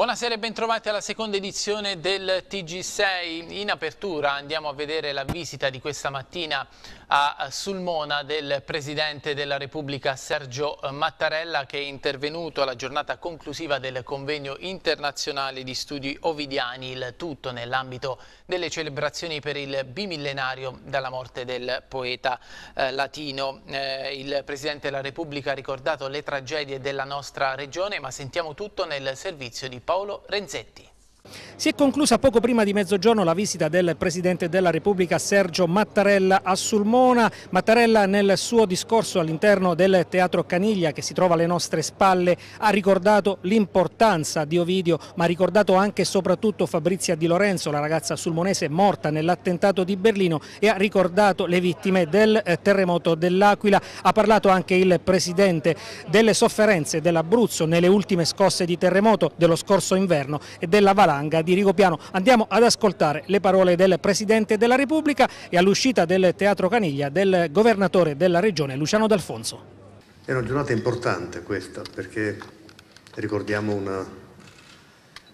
Buonasera e bentrovati alla seconda edizione del TG6. In apertura andiamo a vedere la visita di questa mattina a Sulmona del Presidente della Repubblica Sergio Mattarella che è intervenuto alla giornata conclusiva del convegno internazionale di studi ovidiani, il tutto nell'ambito delle celebrazioni per il bimillenario dalla morte del poeta eh, latino. Eh, il Presidente della Repubblica ha ricordato le tragedie della nostra regione ma sentiamo tutto nel servizio di Paolo Renzetti. Si è conclusa poco prima di mezzogiorno la visita del Presidente della Repubblica Sergio Mattarella a Sulmona. Mattarella nel suo discorso all'interno del Teatro Caniglia che si trova alle nostre spalle ha ricordato l'importanza di Ovidio ma ha ricordato anche e soprattutto Fabrizia Di Lorenzo, la ragazza sulmonese morta nell'attentato di Berlino e ha ricordato le vittime del eh, terremoto dell'Aquila. Ha parlato anche il Presidente delle sofferenze dell'Abruzzo nelle ultime scosse di terremoto dello scorso inverno e della valanga valanga di Rigopiano. Andiamo ad ascoltare le parole del Presidente della Repubblica e all'uscita del Teatro Caniglia del Governatore della Regione Luciano D'Alfonso. È una giornata importante questa perché ricordiamo una,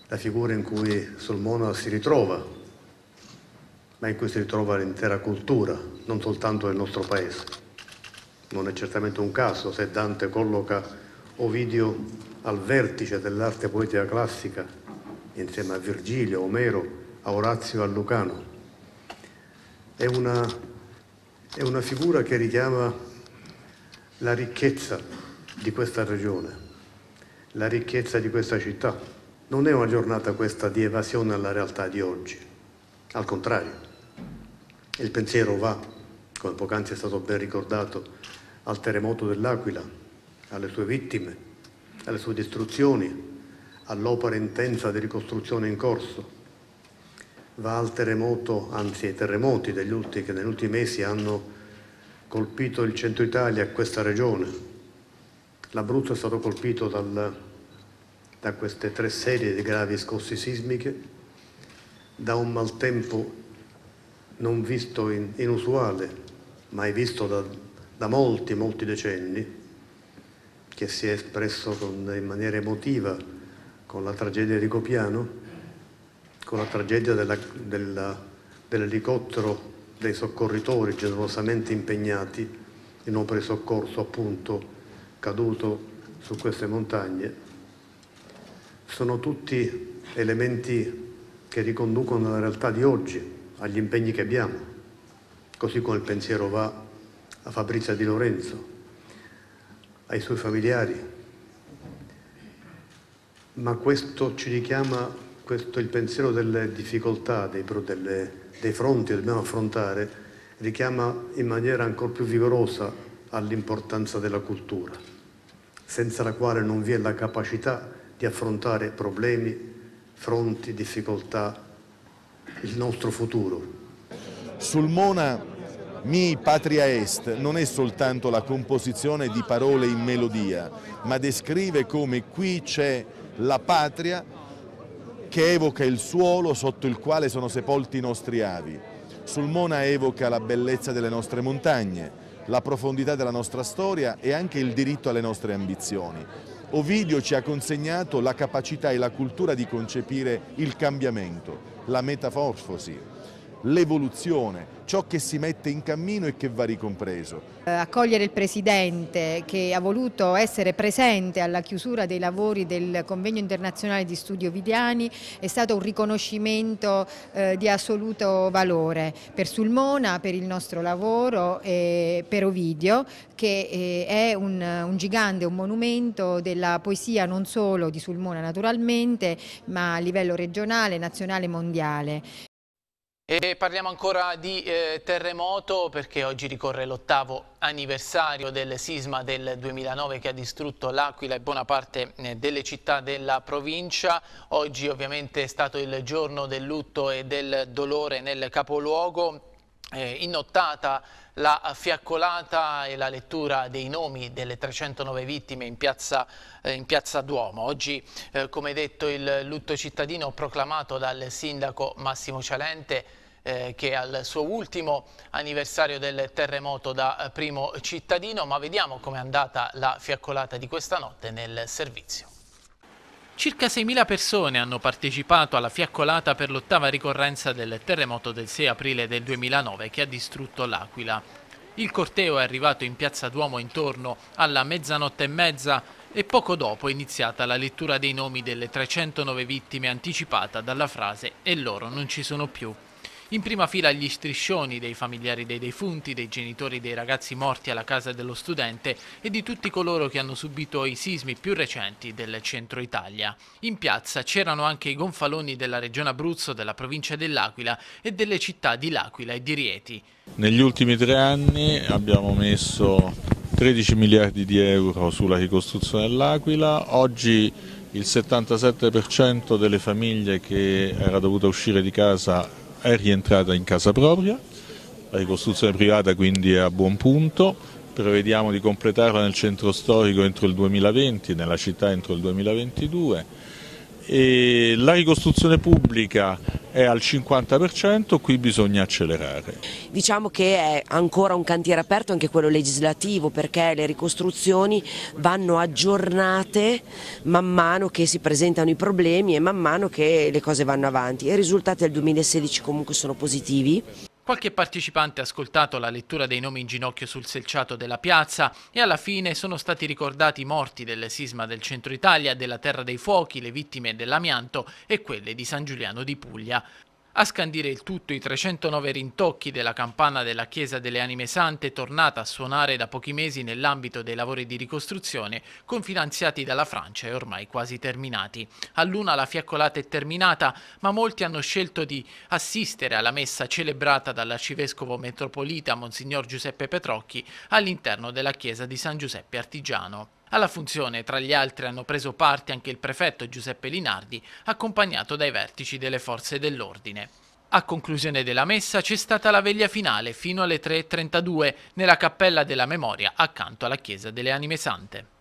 la figura in cui Solmona si ritrova, ma in cui si ritrova l'intera cultura, non soltanto del nostro paese. Non è certamente un caso se Dante colloca Ovidio al vertice dell'arte poetica classica insieme a Virgilio, Omero, a Orazio a Lucano. È una, è una figura che richiama la ricchezza di questa regione, la ricchezza di questa città. Non è una giornata questa di evasione alla realtà di oggi, al contrario. Il pensiero va, come poc'anzi è stato ben ricordato, al terremoto dell'Aquila, alle sue vittime, alle sue distruzioni, all'opera intensa di ricostruzione in corso, va al terremoto, anzi ai terremoti ultimi, che negli ultimi mesi hanno colpito il centro Italia e questa regione. L'Abruzzo è stato colpito dal, da queste tre serie di gravi scosse sismiche, da un maltempo non visto in, inusuale, mai visto da, da molti, molti decenni, che si è espresso con, in maniera emotiva con la tragedia di Copiano, con la tragedia dell'elicottero dell dei soccorritori generosamente impegnati in opere di soccorso appunto caduto su queste montagne, sono tutti elementi che riconducono alla realtà di oggi, agli impegni che abbiamo, così come il pensiero va a Fabrizia Di Lorenzo, ai suoi familiari, ma questo ci richiama, questo, il pensiero delle difficoltà, dei, delle, dei fronti che dobbiamo affrontare, richiama in maniera ancora più vigorosa all'importanza della cultura, senza la quale non vi è la capacità di affrontare problemi, fronti, difficoltà, il nostro futuro. Sulmona mi patria est non è soltanto la composizione di parole in melodia, ma descrive come qui c'è la patria che evoca il suolo sotto il quale sono sepolti i nostri avi. Sulmona evoca la bellezza delle nostre montagne, la profondità della nostra storia e anche il diritto alle nostre ambizioni. Ovidio ci ha consegnato la capacità e la cultura di concepire il cambiamento, la metamorfosi, l'evoluzione, ciò che si mette in cammino e che va ricompreso. Eh, accogliere il Presidente che ha voluto essere presente alla chiusura dei lavori del Convegno internazionale di studi ovidiani è stato un riconoscimento eh, di assoluto valore per Sulmona, per il nostro lavoro e per Ovidio che eh, è un, un gigante, un monumento della poesia non solo di Sulmona naturalmente ma a livello regionale, nazionale e mondiale. E parliamo ancora di eh, terremoto perché oggi ricorre l'ottavo anniversario del sisma del 2009 che ha distrutto l'Aquila e buona parte eh, delle città della provincia. Oggi ovviamente è stato il giorno del lutto e del dolore nel capoluogo. Eh, in nottata la fiaccolata e la lettura dei nomi delle 309 vittime in piazza, eh, in piazza Duomo. Oggi, eh, come detto, il lutto cittadino proclamato dal sindaco Massimo Cialente eh, che è al suo ultimo anniversario del terremoto da primo cittadino, ma vediamo com'è andata la fiaccolata di questa notte nel servizio. Circa 6.000 persone hanno partecipato alla fiaccolata per l'ottava ricorrenza del terremoto del 6 aprile del 2009 che ha distrutto l'Aquila. Il corteo è arrivato in piazza Duomo intorno alla mezzanotte e mezza e poco dopo è iniziata la lettura dei nomi delle 309 vittime anticipata dalla frase «e loro non ci sono più». In prima fila gli striscioni dei familiari dei defunti, dei genitori dei ragazzi morti alla casa dello studente e di tutti coloro che hanno subito i sismi più recenti del centro Italia. In piazza c'erano anche i gonfaloni della regione Abruzzo, della provincia dell'Aquila e delle città di L'Aquila e di Rieti. Negli ultimi tre anni abbiamo messo 13 miliardi di euro sulla ricostruzione dell'Aquila, oggi il 77% delle famiglie che era dovuta uscire di casa è rientrata in casa propria, la ricostruzione privata quindi è a buon punto, prevediamo di completarla nel centro storico entro il 2020, nella città entro il 2022 e la ricostruzione pubblica è al 50%, qui bisogna accelerare. Diciamo che è ancora un cantiere aperto anche quello legislativo perché le ricostruzioni vanno aggiornate man mano che si presentano i problemi e man mano che le cose vanno avanti. I risultati del 2016 comunque sono positivi. Qualche partecipante ha ascoltato la lettura dei nomi in ginocchio sul selciato della piazza e alla fine sono stati ricordati i morti del sisma del centro Italia, della Terra dei Fuochi, le vittime dell'amianto e quelle di San Giuliano di Puglia. A scandire il tutto i 309 rintocchi della campana della Chiesa delle Anime Sante tornata a suonare da pochi mesi nell'ambito dei lavori di ricostruzione confinanziati dalla Francia e ormai quasi terminati. A Luna la fiaccolata è terminata ma molti hanno scelto di assistere alla messa celebrata dall'arcivescovo metropolita Monsignor Giuseppe Petrocchi all'interno della chiesa di San Giuseppe Artigiano. Alla funzione, tra gli altri, hanno preso parte anche il prefetto Giuseppe Linardi, accompagnato dai vertici delle forze dell'ordine. A conclusione della messa c'è stata la veglia finale fino alle 3.32 nella cappella della memoria accanto alla chiesa delle Anime Sante.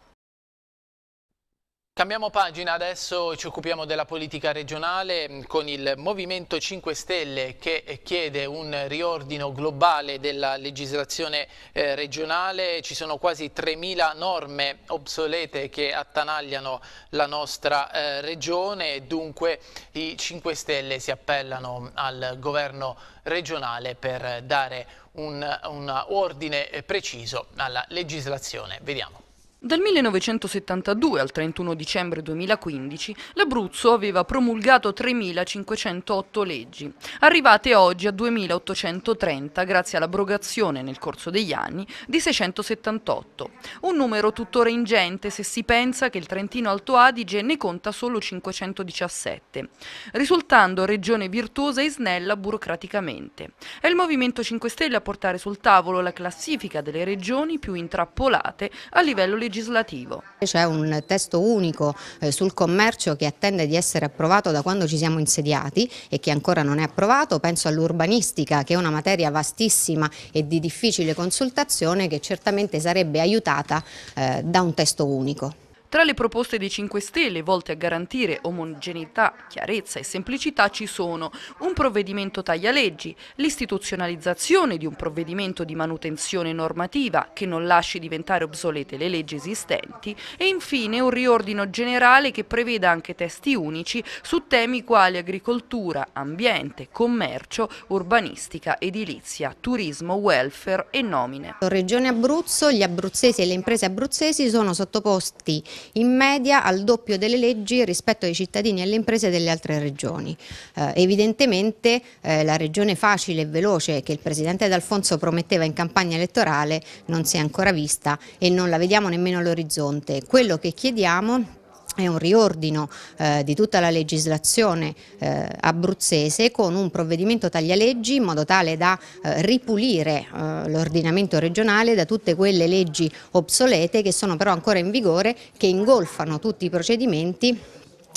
Cambiamo pagina, adesso ci occupiamo della politica regionale mm, con il Movimento 5 Stelle che chiede un riordino globale della legislazione eh, regionale. Ci sono quasi 3.000 norme obsolete che attanagliano la nostra eh, regione dunque i 5 Stelle si appellano al governo regionale per dare un, un ordine preciso alla legislazione. Vediamo. Dal 1972 al 31 dicembre 2015 l'Abruzzo aveva promulgato 3.508 leggi, arrivate oggi a 2.830 grazie all'abrogazione nel corso degli anni di 678, un numero tuttora ingente se si pensa che il Trentino Alto Adige ne conta solo 517, risultando regione virtuosa e snella burocraticamente. È il Movimento 5 Stelle a portare sul tavolo la classifica delle regioni più intrappolate a livello legislativo legislativo. C'è un testo unico eh, sul commercio che attende di essere approvato da quando ci siamo insediati e che ancora non è approvato, penso all'urbanistica che è una materia vastissima e di difficile consultazione che certamente sarebbe aiutata eh, da un testo unico. Tra le proposte dei 5 Stelle volte a garantire omogeneità, chiarezza e semplicità ci sono un provvedimento taglialeggi, l'istituzionalizzazione di un provvedimento di manutenzione normativa che non lasci diventare obsolete le leggi esistenti e infine un riordino generale che preveda anche testi unici su temi quali agricoltura, ambiente, commercio, urbanistica, edilizia, turismo, welfare e nomine. In Regione Abruzzo gli abruzzesi e le imprese abruzzesi sono sottoposti in media al doppio delle leggi rispetto ai cittadini e alle imprese delle altre regioni. Eh, evidentemente eh, la regione facile e veloce che il Presidente D'Alfonso prometteva in campagna elettorale non si è ancora vista e non la vediamo nemmeno all'orizzonte. Quello che chiediamo è un riordino eh, di tutta la legislazione eh, abruzzese con un provvedimento taglialeggi in modo tale da eh, ripulire eh, l'ordinamento regionale da tutte quelle leggi obsolete che sono però ancora in vigore, che ingolfano tutti i procedimenti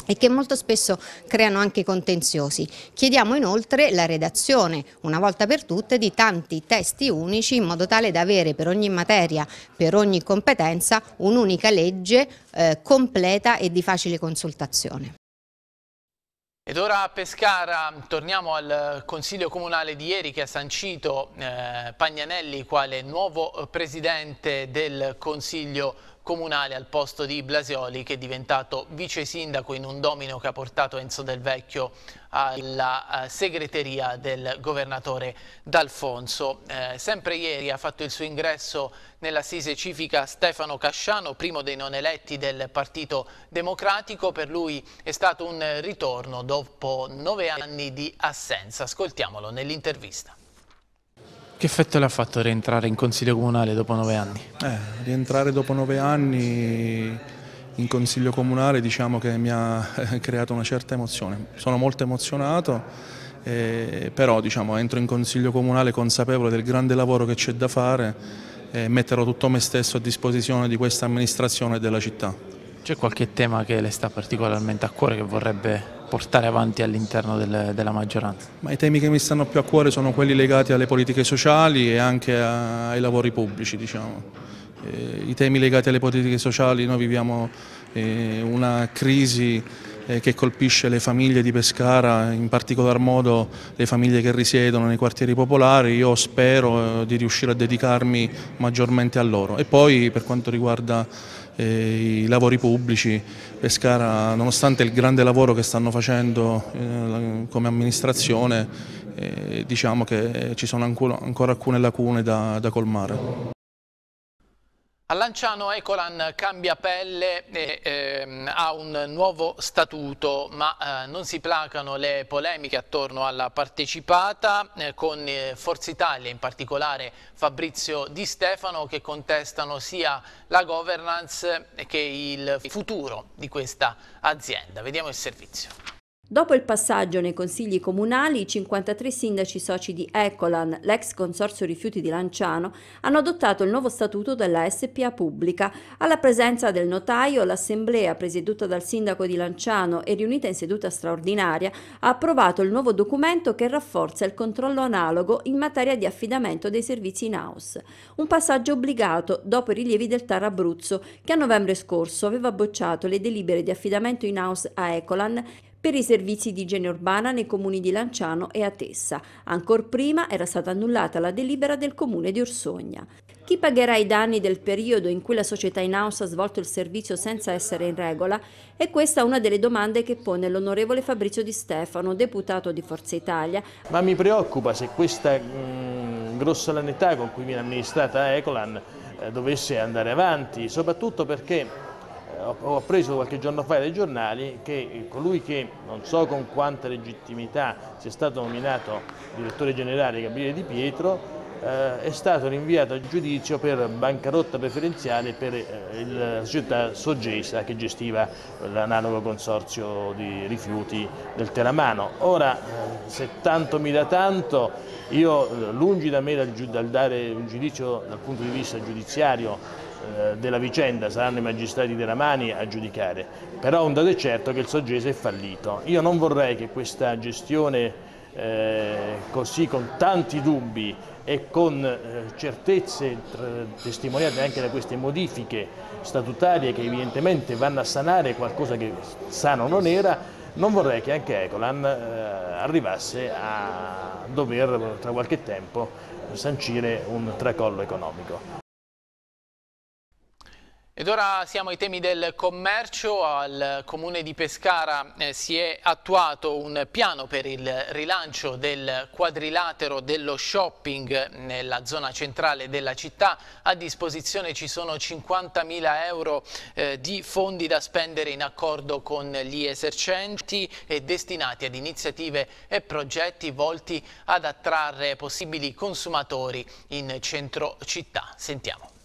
e che molto spesso creano anche contenziosi. Chiediamo inoltre la redazione una volta per tutte di tanti testi unici in modo tale da avere per ogni materia, per ogni competenza un'unica legge eh, completa e di facile consultazione. Ed ora a Pescara torniamo al Consiglio Comunale di ieri che ha sancito eh, Pagnanelli quale nuovo presidente del Consiglio comunale al posto di Blasioli che è diventato vice sindaco in un domino che ha portato Enzo Del Vecchio alla eh, segreteria del governatore D'Alfonso. Eh, sempre ieri ha fatto il suo ingresso nell'assise civica Stefano Casciano, primo dei non eletti del Partito Democratico. Per lui è stato un ritorno dopo nove anni di assenza. Ascoltiamolo nell'intervista. Che effetto le ha fatto rientrare in Consiglio Comunale dopo nove anni? Eh, rientrare dopo nove anni in Consiglio Comunale diciamo che mi ha creato una certa emozione. Sono molto emozionato, eh, però diciamo, entro in Consiglio Comunale consapevole del grande lavoro che c'è da fare e metterò tutto me stesso a disposizione di questa amministrazione e della città. C'è qualche tema che le sta particolarmente a cuore che vorrebbe portare avanti all'interno del, della maggioranza? Ma I temi che mi stanno più a cuore sono quelli legati alle politiche sociali e anche ai lavori pubblici. Diciamo. Eh, I temi legati alle politiche sociali, noi viviamo eh, una crisi eh, che colpisce le famiglie di Pescara, in particolar modo le famiglie che risiedono nei quartieri popolari, io spero di riuscire a dedicarmi maggiormente a loro. E poi per quanto riguarda i lavori pubblici, Pescara nonostante il grande lavoro che stanno facendo come amministrazione, diciamo che ci sono ancora alcune lacune da, da colmare. A Lanciano Ecolan cambia pelle e ehm, ha un nuovo statuto, ma eh, non si placano le polemiche attorno alla partecipata eh, con eh, Forza Italia, in particolare Fabrizio Di Stefano, che contestano sia la governance che il futuro di questa azienda. Vediamo il servizio. Dopo il passaggio nei consigli comunali, i 53 sindaci soci di Ecolan, l'ex consorzio rifiuti di Lanciano, hanno adottato il nuovo statuto della SPA pubblica. Alla presenza del notaio, l'assemblea, presieduta dal sindaco di Lanciano e riunita in seduta straordinaria, ha approvato il nuovo documento che rafforza il controllo analogo in materia di affidamento dei servizi in house. Un passaggio obbligato dopo i rilievi del TAR Abruzzo, che a novembre scorso aveva bocciato le delibere di affidamento in house a Ecolan per i servizi di igiene urbana nei comuni di Lanciano e Atessa. Ancor prima era stata annullata la delibera del comune di Orsogna. Chi pagherà i danni del periodo in cui la società in house ha svolto il servizio senza essere in regola? È questa una delle domande che pone l'onorevole Fabrizio Di Stefano, deputato di Forza Italia. Ma mi preoccupa se questa mh, grossolanità con cui viene amministrata Ecolan eh, dovesse andare avanti, soprattutto perché ho appreso qualche giorno fa dai giornali che colui che non so con quanta legittimità sia stato nominato direttore generale Gabriele Di Pietro eh, è stato rinviato a giudizio per bancarotta preferenziale per eh, la società Soggesa che gestiva l'analogo consorzio di rifiuti del Teramano. Ora, eh, se tanto mi dà tanto, io eh, lungi da me dal, dal dare un giudizio dal punto di vista giudiziario eh, della vicenda saranno i magistrati della Mani a giudicare, però un dato è certo che il Soggese è fallito. Io non vorrei che questa gestione eh, così con tanti dubbi e con eh, certezze testimoniate anche da queste modifiche statutarie che evidentemente vanno a sanare qualcosa che sano non era, non vorrei che anche Ecolan eh, arrivasse a dover tra qualche tempo sancire un tracollo economico. Ed ora siamo ai temi del commercio, al comune di Pescara eh, si è attuato un piano per il rilancio del quadrilatero dello shopping nella zona centrale della città, a disposizione ci sono 50.000 euro eh, di fondi da spendere in accordo con gli esercenti e destinati ad iniziative e progetti volti ad attrarre possibili consumatori in centro città. Sentiamo.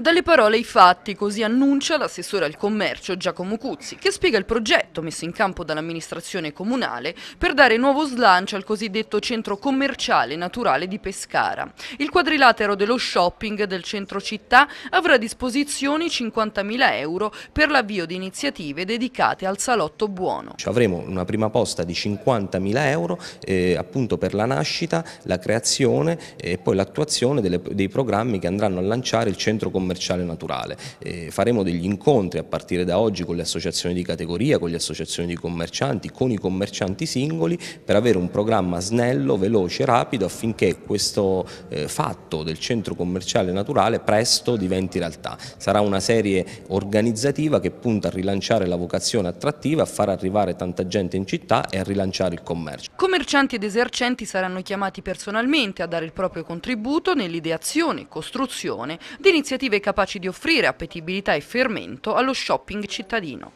Dalle parole ai fatti, così annuncia l'assessore al commercio Giacomo Cuzzi, che spiega il progetto messo in campo dall'amministrazione comunale per dare nuovo slancio al cosiddetto centro commerciale naturale di Pescara. Il quadrilatero dello shopping del centro città avrà a disposizione 50.000 euro per l'avvio di iniziative dedicate al salotto buono. Avremo una prima posta di 50.000 euro eh, appunto per la nascita, la creazione e poi l'attuazione dei programmi che andranno a lanciare il centro commerciale commerciale naturale. Eh, faremo degli incontri a partire da oggi con le associazioni di categoria, con le associazioni di commercianti, con i commercianti singoli per avere un programma snello, veloce, rapido affinché questo eh, fatto del centro commerciale naturale presto diventi realtà. Sarà una serie organizzativa che punta a rilanciare la vocazione attrattiva, a far arrivare tanta gente in città e a rilanciare il commercio. Commercianti ed esercenti saranno chiamati personalmente a dare il proprio contributo nell'ideazione e costruzione di iniziative capaci di offrire appetibilità e fermento allo shopping cittadino.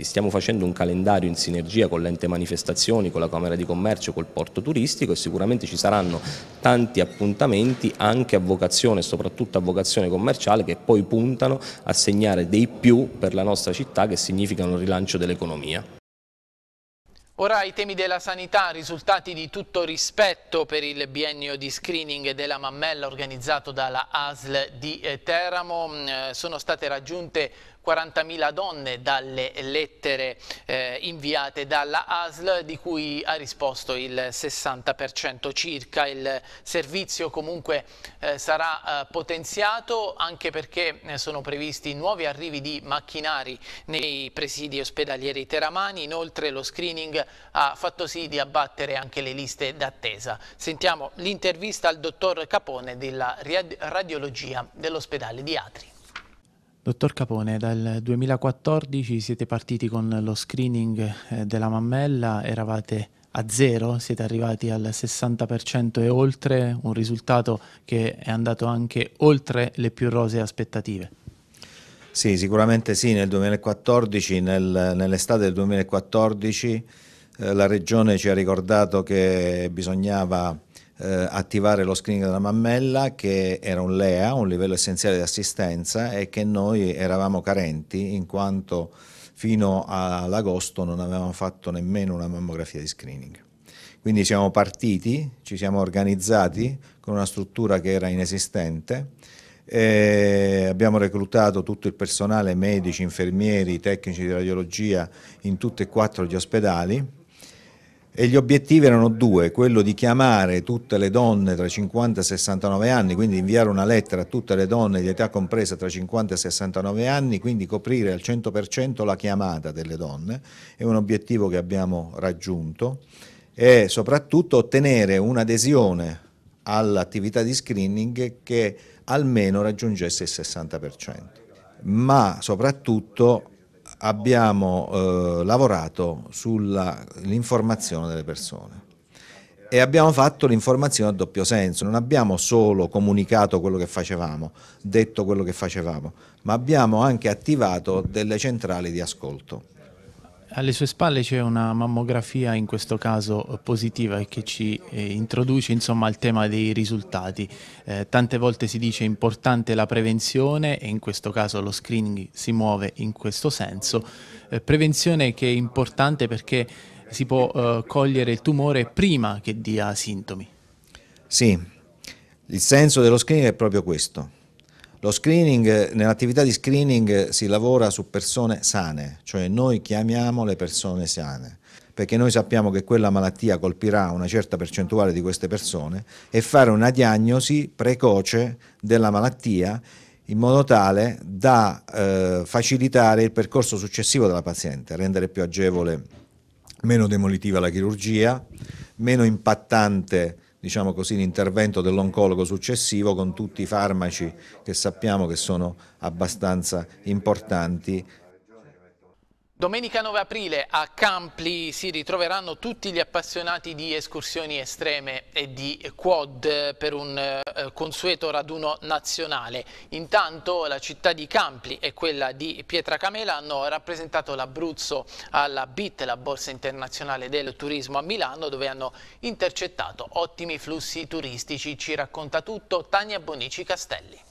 Stiamo facendo un calendario in sinergia con l'ente manifestazioni, con la Camera di Commercio, col porto turistico e sicuramente ci saranno tanti appuntamenti anche a vocazione, soprattutto a vocazione commerciale, che poi puntano a segnare dei più per la nostra città che significano il rilancio dell'economia. Ora i temi della sanità, risultati di tutto rispetto per il biennio di screening della mammella organizzato dalla ASL di eh, Teramo. Mm, eh, sono state raggiunte 40.000 donne dalle lettere eh, inviate dalla ASL di cui ha risposto il 60% circa. Il servizio comunque eh, sarà eh, potenziato anche perché eh, sono previsti nuovi arrivi di macchinari nei presidi ospedalieri teramani. Inoltre lo screening ha fatto sì di abbattere anche le liste d'attesa. Sentiamo l'intervista al dottor Capone della radiologia dell'ospedale di Atri. Dottor Capone, dal 2014 siete partiti con lo screening eh, della mammella, eravate a zero, siete arrivati al 60% e oltre, un risultato che è andato anche oltre le più rosee aspettative. Sì, sicuramente sì, nel 2014, nel, nell'estate del 2014 eh, la Regione ci ha ricordato che bisognava eh, attivare lo screening della mammella che era un LEA, un livello essenziale di assistenza e che noi eravamo carenti in quanto fino all'agosto non avevamo fatto nemmeno una mammografia di screening. Quindi siamo partiti, ci siamo organizzati con una struttura che era inesistente, abbiamo reclutato tutto il personale, medici, infermieri, tecnici di radiologia in tutti e quattro gli ospedali e gli obiettivi erano due, quello di chiamare tutte le donne tra 50 e 69 anni, quindi inviare una lettera a tutte le donne di età compresa tra 50 e 69 anni, quindi coprire al 100% la chiamata delle donne, è un obiettivo che abbiamo raggiunto e soprattutto ottenere un'adesione all'attività di screening che almeno raggiungesse il 60%, ma soprattutto abbiamo eh, lavorato sull'informazione delle persone e abbiamo fatto l'informazione a doppio senso, non abbiamo solo comunicato quello che facevamo, detto quello che facevamo, ma abbiamo anche attivato delle centrali di ascolto. Alle sue spalle c'è una mammografia in questo caso positiva e che ci eh, introduce insomma al tema dei risultati. Eh, tante volte si dice importante la prevenzione e in questo caso lo screening si muove in questo senso. Eh, prevenzione che è importante perché si può eh, cogliere il tumore prima che dia sintomi. Sì, il senso dello screening è proprio questo nell'attività di screening si lavora su persone sane, cioè noi chiamiamo le persone sane, perché noi sappiamo che quella malattia colpirà una certa percentuale di queste persone e fare una diagnosi precoce della malattia in modo tale da eh, facilitare il percorso successivo della paziente, rendere più agevole, meno demolitiva la chirurgia, meno impattante diciamo così, l'intervento dell'oncologo successivo con tutti i farmaci che sappiamo che sono abbastanza importanti Domenica 9 aprile a Campli si ritroveranno tutti gli appassionati di escursioni estreme e di quad per un eh, consueto raduno nazionale. Intanto la città di Campli e quella di Pietracamela hanno rappresentato l'Abruzzo alla BIT, la Borsa Internazionale del Turismo a Milano, dove hanno intercettato ottimi flussi turistici. Ci racconta tutto Tania Bonici Castelli.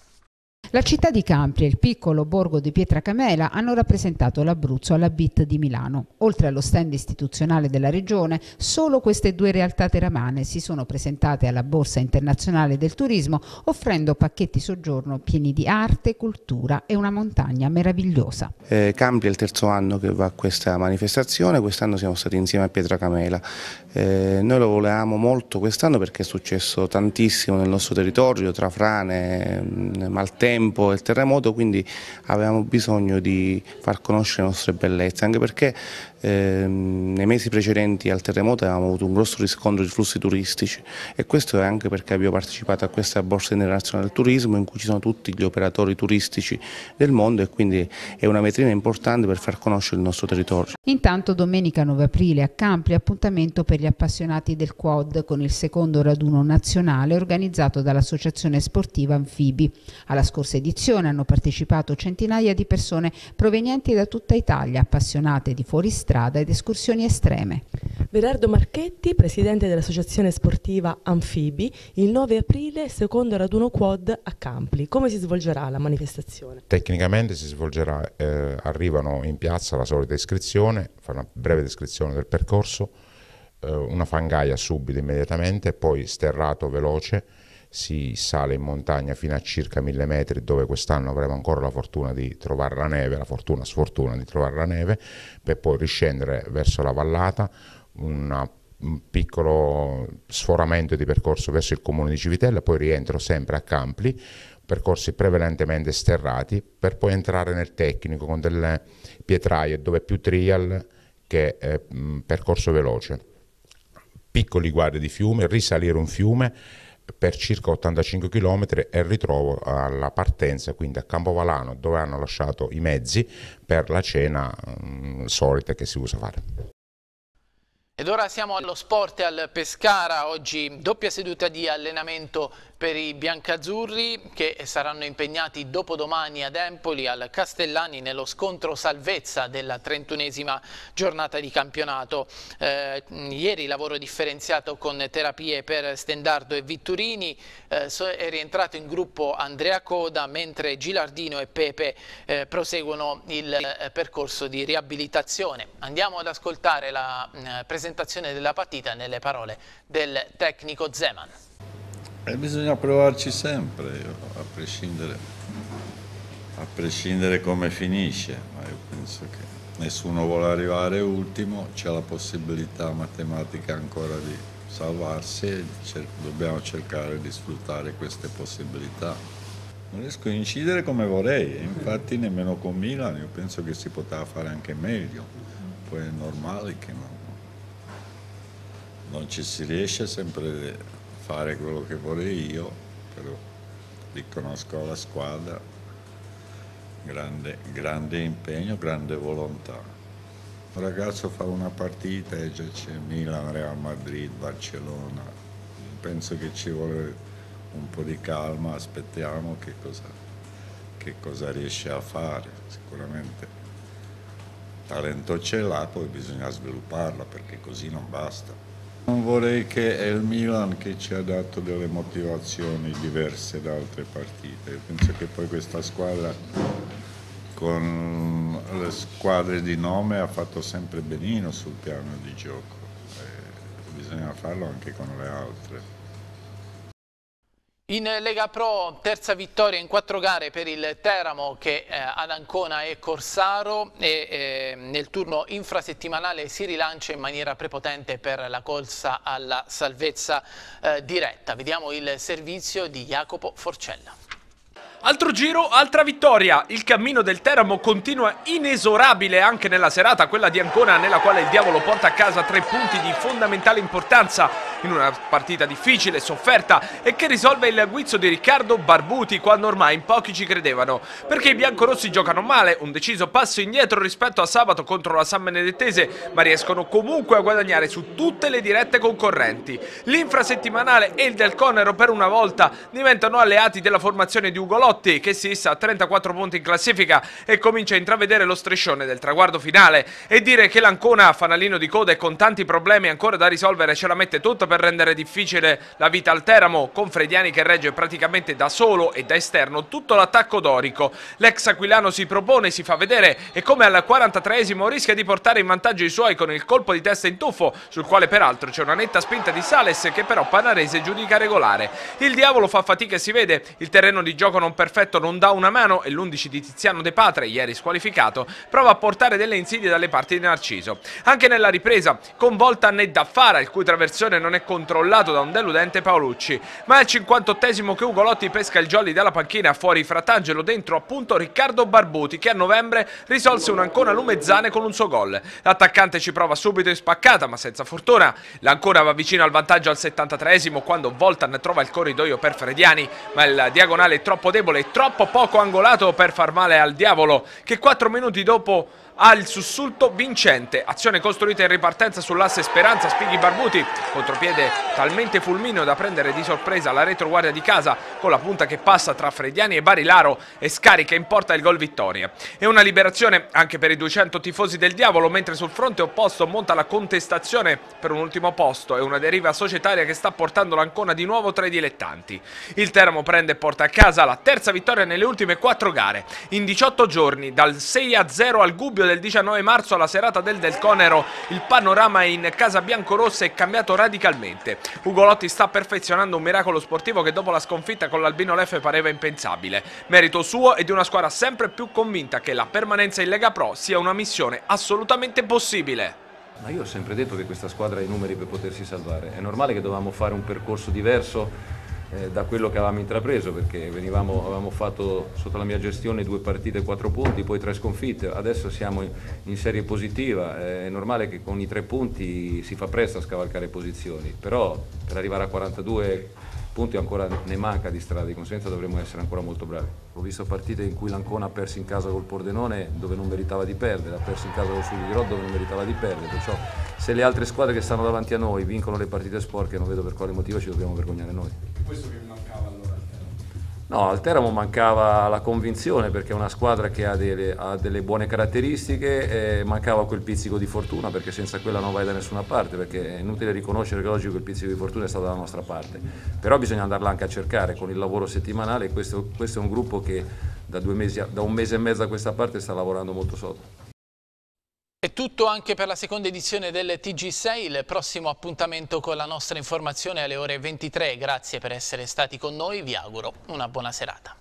La città di Campri e il piccolo borgo di Pietracamela hanno rappresentato l'Abruzzo alla BIT di Milano. Oltre allo stand istituzionale della regione, solo queste due realtà teramane si sono presentate alla Borsa Internazionale del Turismo offrendo pacchetti soggiorno pieni di arte, cultura e una montagna meravigliosa. Eh, Campri è il terzo anno che va a questa manifestazione, quest'anno siamo stati insieme a Pietracamela. Eh, noi lo volevamo molto quest'anno perché è successo tantissimo nel nostro territorio, tra frane, maltempo, tempo del terremoto, quindi avevamo bisogno di far conoscere le nostre bellezze, anche perché ehm, nei mesi precedenti al terremoto avevamo avuto un grosso riscontro di flussi turistici e questo è anche perché abbiamo partecipato a questa borsa internazionale del turismo in cui ci sono tutti gli operatori turistici del mondo e quindi è una vetrina importante per far conoscere il nostro territorio. Intanto domenica 9 aprile a Campli appuntamento per gli appassionati del quad con il secondo raduno nazionale organizzato dall'Associazione Sportiva Anfibi. Alla scorsa edizione hanno partecipato centinaia di persone provenienti da tutta Italia, appassionate di fuoristrada ed escursioni estreme. Berardo Marchetti, presidente dell'Associazione Sportiva Anfibi, il 9 aprile secondo raduno quad a Campli. Come si svolgerà la manifestazione? Tecnicamente si svolgerà, eh, arrivano in piazza la solita iscrizione, fa una breve descrizione del percorso, eh, una fangaia subito immediatamente, poi sterrato veloce, si sale in montagna fino a circa mille metri dove quest'anno avremo ancora la fortuna di trovare la neve, la fortuna sfortuna di trovare la neve, per poi riscendere verso la vallata, una, un piccolo sforamento di percorso verso il comune di Civitella, poi rientro sempre a Campli, percorsi prevalentemente sterrati, per poi entrare nel tecnico con delle pietraie dove è più trial che eh, percorso veloce. Piccoli guardi di fiume, risalire un fiume per circa 85 km e ritrovo alla partenza, quindi a Campovalano, dove hanno lasciato i mezzi per la cena mh, solita che si usa fare. Ed ora siamo allo sport al Pescara, oggi doppia seduta di allenamento per i biancazzurri che saranno impegnati dopodomani ad Empoli al Castellani nello scontro salvezza della trentunesima giornata di campionato. Eh, ieri lavoro differenziato con terapie per Stendardo e Vitturini, eh, è rientrato in gruppo Andrea Coda mentre Gilardino e Pepe eh, proseguono il eh, percorso di riabilitazione. Andiamo ad ascoltare la eh, presentazione della partita nelle parole del tecnico Zeman. E bisogna provarci sempre, a prescindere, a prescindere come finisce, ma io penso che nessuno vuole arrivare ultimo, c'è la possibilità matematica ancora di salvarsi e cer dobbiamo cercare di sfruttare queste possibilità. Non riesco a incidere come vorrei, infatti nemmeno con Milan, io penso che si poteva fare anche meglio, poi è normale che non, non ci si riesce sempre fare quello che vorrei io, però riconosco la squadra, grande, grande impegno, grande volontà. Un ragazzo fa una partita e già c'è Milan, Real Madrid, Barcellona. Penso che ci vuole un po' di calma, aspettiamo che cosa, che cosa riesce a fare. Sicuramente talento ce l'ha, poi bisogna svilupparla perché così non basta. Non vorrei che è il Milan che ci ha dato delle motivazioni diverse da altre partite. Penso che poi questa squadra con le squadre di nome ha fatto sempre benino sul piano di gioco. E bisogna farlo anche con le altre. In Lega Pro terza vittoria in quattro gare per il Teramo che eh, ad Ancona e Corsaro e eh, nel turno infrasettimanale si rilancia in maniera prepotente per la colsa alla salvezza eh, diretta. Vediamo il servizio di Jacopo Forcella. Altro giro, altra vittoria. Il cammino del Teramo continua inesorabile anche nella serata, quella di Ancona, nella quale il Diavolo porta a casa tre punti di fondamentale importanza in una partita difficile, sofferta e che risolve il guizzo di Riccardo Barbuti quando ormai in pochi ci credevano. Perché i biancorossi giocano male, un deciso passo indietro rispetto a sabato contro la San Benedettese, ma riescono comunque a guadagnare su tutte le dirette concorrenti. L'infrasettimanale e il Del Conero per una volta diventano alleati della formazione di Ugo Lotti Belotti che si issa a 34 punti in classifica e comincia a intravedere lo striscione del traguardo finale e dire che l'Ancona, fanalino di coda e con tanti problemi ancora da risolvere, ce la mette tutta per rendere difficile la vita al Teramo, con Frediani che regge praticamente da solo e da esterno tutto l'attacco dorico. L'ex aquilano si propone, si fa vedere e come al 43esimo rischia di portare in vantaggio i suoi con il colpo di testa in tuffo, sul quale peraltro c'è una netta spinta di Sales che però Panarese giudica regolare. Il diavolo fa fatica e si vede, il terreno di gioco non perfetto non dà una mano e l'11 di Tiziano De Patre, ieri squalificato, prova a portare delle insidie dalle parti di Narciso. Anche nella ripresa, con Voltan e Daffara, il cui traversione non è controllato da un deludente Paolucci. Ma è il 58esimo che Ugo Lotti pesca il jolly dalla panchina fuori Fratangelo dentro appunto Riccardo Barbuti che a novembre risolse un'Ancona Lumezzane con un suo gol. L'attaccante ci prova subito in spaccata ma senza fortuna. L'Ancona va vicino al vantaggio al 73esimo quando Voltan trova il corridoio per Frediani ma il diagonale è troppo debole e troppo poco angolato per far male al diavolo che 4 minuti dopo ha il sussulto vincente. Azione costruita in ripartenza sull'asse Speranza, Spighi Barbuti, contropiede talmente fulmineo da prendere di sorpresa la retroguardia di casa con la punta che passa tra Frediani e Barilaro e scarica in porta il gol vittoria. È una liberazione anche per i 200 tifosi del diavolo, mentre sul fronte opposto monta la contestazione per un ultimo posto e una deriva societaria che sta portando l'Ancona di nuovo tra i dilettanti. Il Teramo prende e porta a casa la terza vittoria nelle ultime quattro gare. In 18 giorni, dal 6 a 0 al Gubbio del 19 marzo alla serata del Del Conero il panorama in casa biancorossa è cambiato radicalmente. Ugo Lotti sta perfezionando un miracolo sportivo che dopo la sconfitta con l'Albino Leffe pareva impensabile. Merito suo e di una squadra sempre più convinta che la permanenza in Lega Pro sia una missione assolutamente possibile. Ma io ho sempre detto che questa squadra ha i numeri per potersi salvare. È normale che dovevamo fare un percorso diverso eh, da quello che avevamo intrapreso perché venivamo, avevamo fatto sotto la mia gestione due partite e quattro punti, poi tre sconfitte, adesso siamo in, serie positiva, eh, è normale che con i tre punti si fa presto a scavalcare posizioni, però per arrivare a 42 punti ancora ne manca di strada, di conseguenza dovremmo essere ancora molto bravi. Ho visto partite in cui l'Ancona ha perso in casa col Pordenone dove non meritava di perdere, ha perso in casa col Sud di Rod dove non meritava di perdere, perciò se le altre squadre che stanno davanti a noi vincono le partite sporche non vedo per quale motivo ci dobbiamo vergognare noi. Questo che mancava allora al Teramo? No, al Teramo mancava la convinzione perché è una squadra che ha delle, ha delle buone caratteristiche, e mancava quel pizzico di fortuna perché senza quella non vai da nessuna parte, perché è inutile riconoscere che oggi quel pizzico di fortuna è stato dalla nostra parte, però bisogna andarla anche a cercare con il lavoro settimanale questo, questo è un gruppo che da, mesi, da un mese e mezzo a questa parte sta lavorando molto sotto. È tutto anche per la seconda edizione del TG6, il prossimo appuntamento con la nostra informazione alle ore 23. Grazie per essere stati con noi, vi auguro una buona serata.